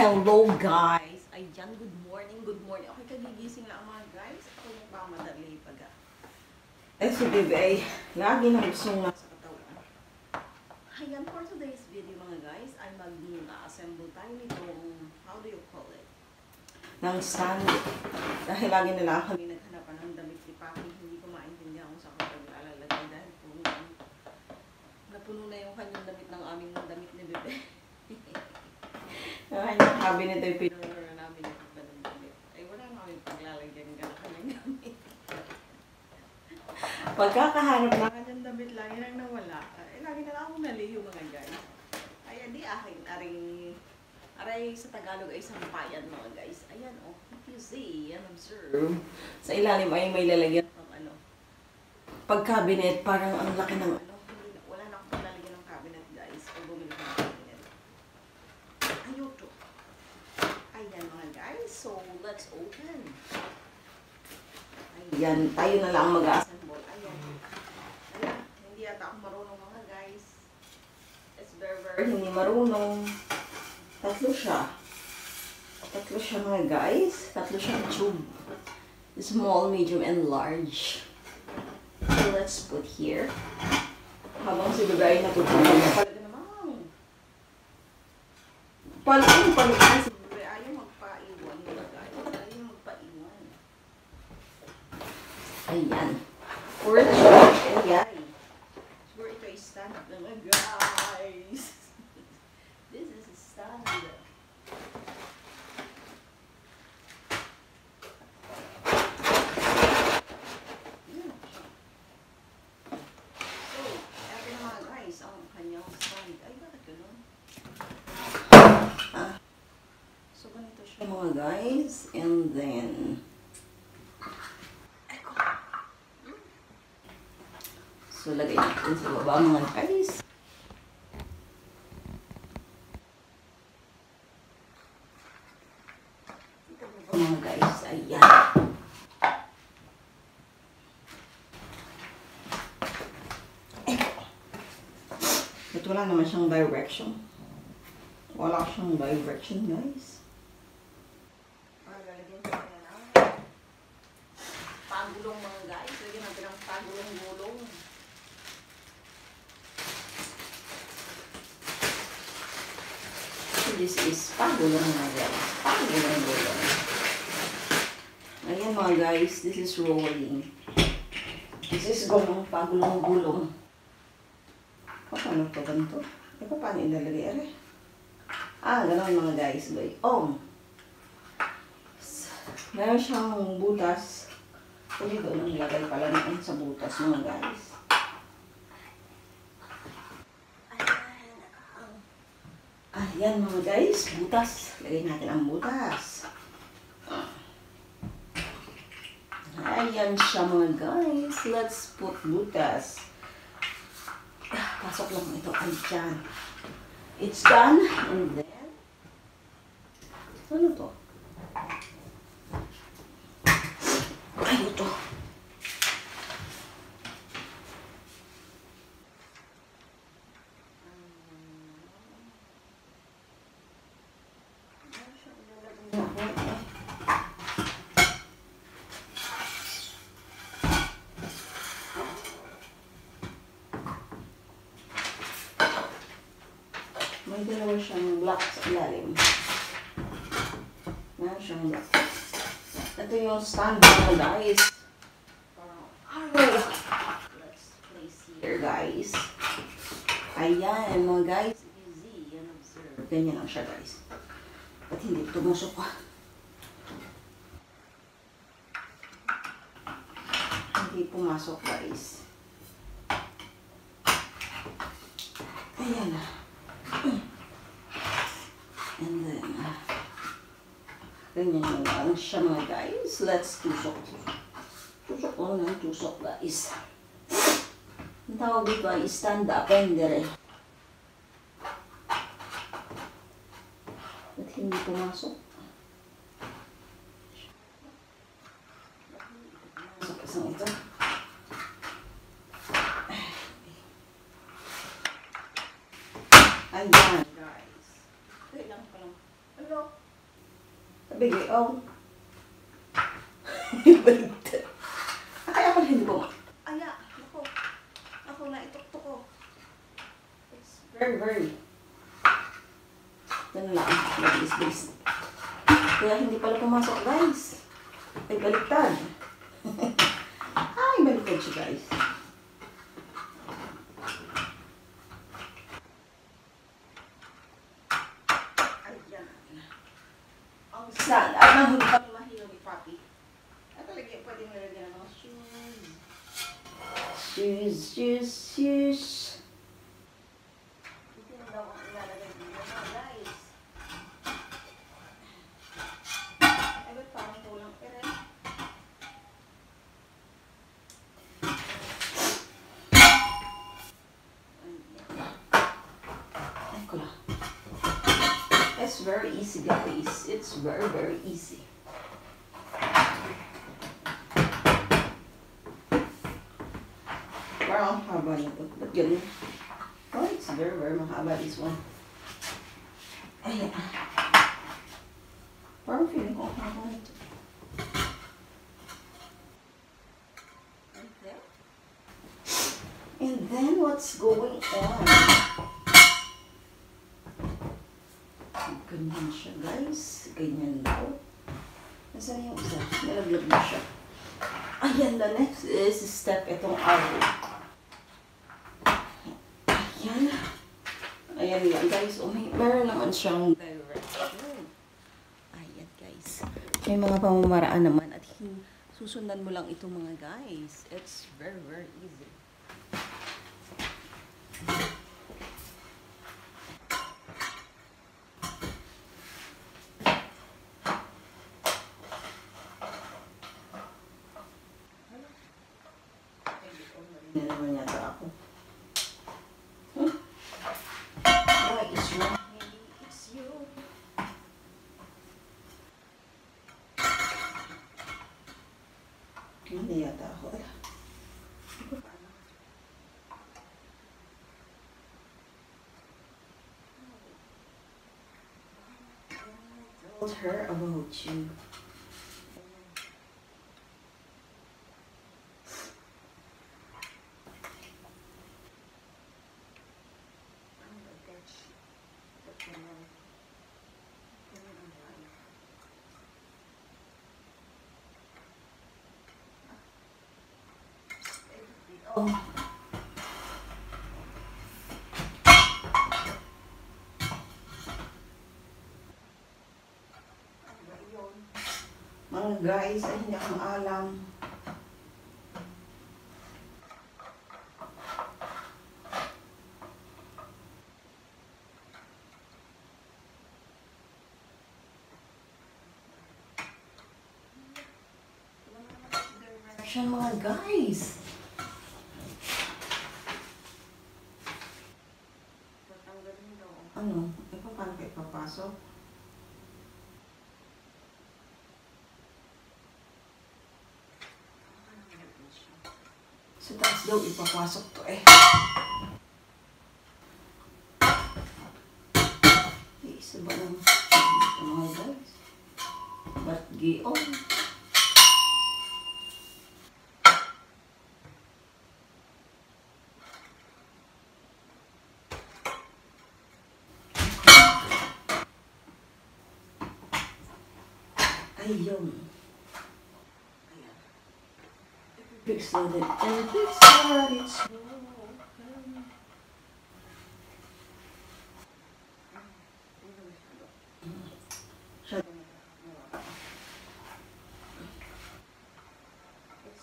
hello guys! Ayan, good morning, good morning. Okay, kagigising lang mga guys. Ako nagmamadali pag Eh, si Bebe ay lagi na gustong nasa katawan. Ayan, for today's video mga guys, ay mag-assemble tayo nitong, how do you call it? Ng stand. Dahil lagi na lang kami naghanapan ng damit ni Papi. Hindi ko maintindihan kung saan ko pag-alalagay dahil puno, napuno na yung kanyang damit ng aming damit ni Bebe. Ang kanyang cabinet ay pinuno na namin yung damit. Ay wala na kami paglalagyan ng kanyang damit. Pagkakahanap na kanyang damit lang, yun ang nawala. Eh, lagi na lang ako naliyo mga guys. Ay, di akin, aring, aray sa Tagalog ay sampayan mga guys. Ayan, oh, if you see and observe. Sa ilalim ay may lalagyan ng ano, pag cabinet, parang ang laki ng ano, hindi na, wala na akong paglalagyan ng cabinet guys. Pag bumili ko ng cabinet. Ayuto. Ayan mga guys, so let's open. Ayan, tayo na lang mag-assemble. Ayan. Ayan, hindi ata ako marunong mga guys. It's very, very hindi marunong. Tatlo siya. Tatlo siya mga guys. Tatlo siya tube. Small, medium, and large. So let's put here. Habang si Bebe ay natutulog. Talaga naman. Palang, palang si Bebe. Ayaw magpaiwan mga guys. Ayaw magpaiwan. Ayan. For sure. Ayan. Siguro ito ay stand up guys. This is a stand up. Yan. So, eto na mga guys, ang kanyang stand. Ay, bakit ganun? Ah. So, ganito siya mga guys. And then, Eko. So, lagay natin sa baba mga guys. Ito mga guys, ayan. Ito wala naman siyang direction. Wala siyang direction guys. Pagulong mga guys. Lagyan natin ang pagulong-gulong. This is pagulong mga guys. Pagulong-gulong. Ayan mga guys, this is rolling. This is gulong, pagulong-gulong. O, paano to ganito? E, paano ilalagay? Are? Ah, gano'n mga guys. Boy. Oh. Meron siyang butas. Pwede doon ang lagay pala natin sa butas mga guys. Ayan mga guys, butas. Lagay natin ang butas. Ayan siya mga guys. Let's put butas. Pasok lang ito. Ayan. It's done. And then, ano to? Ano to? May dalawa siyang block sa ilalim. Meron siyang block. Ito yung stand mga guys. Alright. Let's place here guys. Ayan mga guys. Easy and observe. Ganyan lang siya guys. At hindi tumusok pa. Hindi pumasok guys. Ayan na. And then, uh, ganyan siya mga guys. Let's tusok. Tusok ko na tusok guys. Ang tawag dito ay stand up ender eh. Ba't hindi pumasok? Pumasok isang ito. Ayan guys. Wait lang pa lang. Ano? Ko, oh. Baligtad. Ay, ako hindi ko. Aya, ako. Ako na ituktok ko. It's very, very. Yan lang. Mabilis-bilis. Kaya hindi pala pumasok, guys. Ay, baliktad. Ay, baliktad siya, guys. Ko lang. It's very easy, guys. It's very, very easy. Parang ang? Oh, it's very, very this one. Oh, then, and then what's going on? Ganyan siya, guys. Ganyan daw. Nasaan yung isa? Nalaglag na siya. Ayan, the next is step itong arrow. Guys. Oh, may, meron naman siyang direction. Ayan, guys. May mga pamamaraan naman at susundan mo lang ito mga guys. It's very, very easy. Hindi naman yata ako. Hmm? Why is wrong? Maybe it's you. Hindi yata ako. Ay. Hindi ko pa alam. I told her about you. Oh. Mga guys, ay hindi ako alam. Siya mga guys. Ano? E paano papasok? Sa taas daw ipapasok to eh. Eh, isa ba ng ito mga guys? Ba't gion? Ayun. Ayan. Fix na din. And fix that it's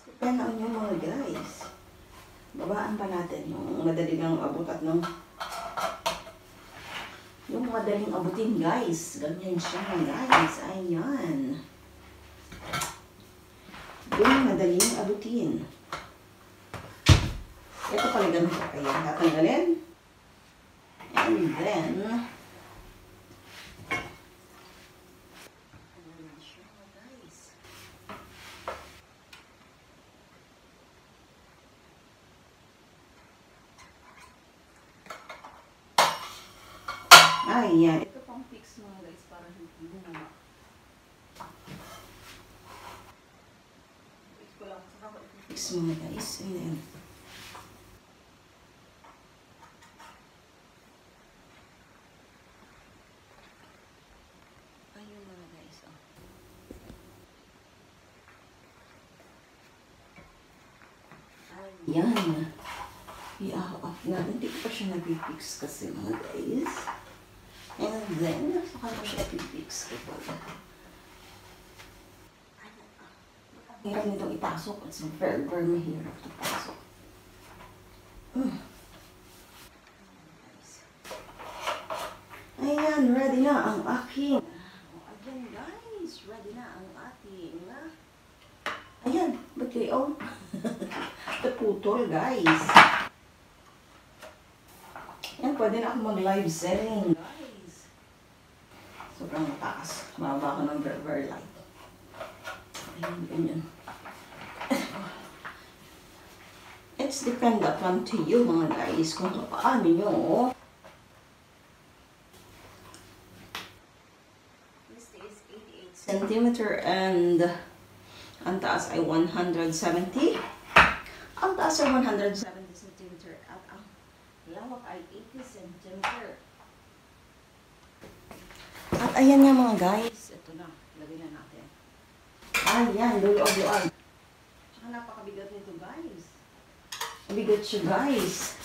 depend on yung mga guys. Babaan pa natin yung madali lang abot at nung yung madaling abutin guys. Ganyan siya guys. Ayan. Madaling abutin. Ito pala ganito. Ayan, tatanggalin. And then, Ayan I-fix mga guys. Then, ayun mga guys. Oh. Ayan. I-off na. Hindi ko pa siya nabibix kasi mga guys. And then, saka ko siya i-fix kapag Hirap nitong ipasok. It's very, very mahirap ito pasok. Hmm. Ayan, ready na ang aking. Oh, Ayan guys, ready na ang ating. ah. Ayan, ba't kayo? Naputol guys. Yan, pwede na ako mag-live selling. Guys. Sobrang mataas. Mababa ko ng very, very light. Ayan, ganyan. It's depend upon to you mga guys kung paano nyo. This is 88 centimeter and ang taas ay 170. Ang taas ay 170 centimeter at ang lawak ay 80 centimeter. At ayan nga mga guys, ito na, lagay na natin. Ayan, luluag-luag. Tsaka napakabigat nito guys. Mabigat siya guys.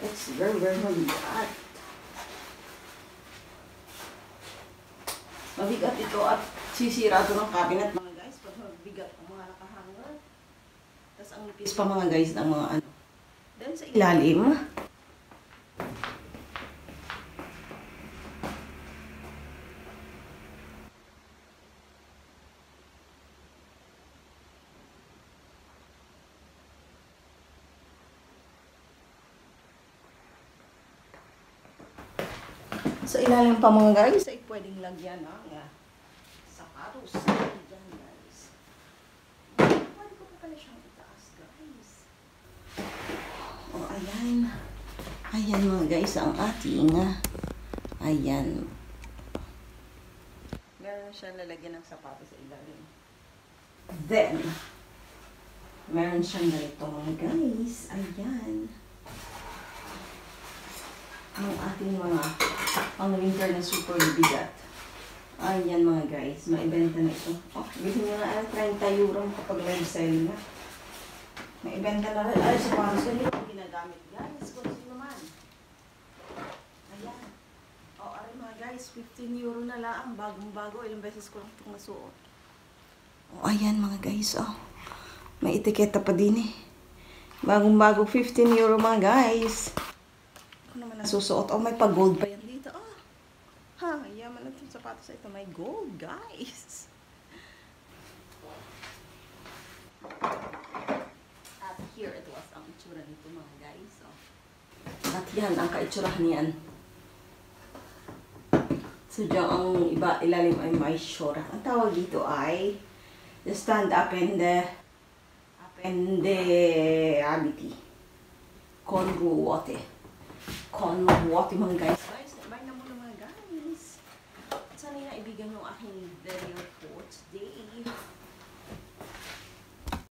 It's very, very mabigat. Mabigat ito at sisira ito ng cabinet mga guys pag mabigat ang mga nakahanger. Tapos ang nipis pa mga guys ng mga ano. Then sa ilalim, sa ilalim pa mga guys ay pwedeng lagyan ng uh, sapatos. Ayan guys. Pwede ko pa pala siyang itaas guys. O ayan. Ayan mga guys ang ating ah, ayan. Meron siya lalagyan ng sapatos sa ilalim. Then, meron siyang ganito mga guys. Ayan. Ang ating mga pang winter na super bigat. Ayan mga guys, maibenta na ito. Oh, bilhin nyo na ay 30 euro kapag live sale na. Maibenta na rin. Ay, sa para sa inyo, ginagamit guys. Kung sino man. Ayan. O, oh, aray mga guys, 15 euro na lang. Bagong bago. Ilang beses ko lang itong nasuot. O, oh, ayan mga guys. Oh. May etiketa pa din eh. Bagong bago, 15 euro mga guys. Ako naman nasusuot. Oh, may pa-gold pa yan dito. Oh. Ha, yaman na itong sapatos sa ito. May gold, guys. At here it was ang itsura nito mga guys. Oh. At yan ang kaitsurahan niyan. So, dyan ang iba ilalim ay may shora. Ang tawag dito ay the stand up and the appendability. Conruote. Conruote mga guys. Guys, bye na muna mga guys. Sana naibigan yung aking video for today.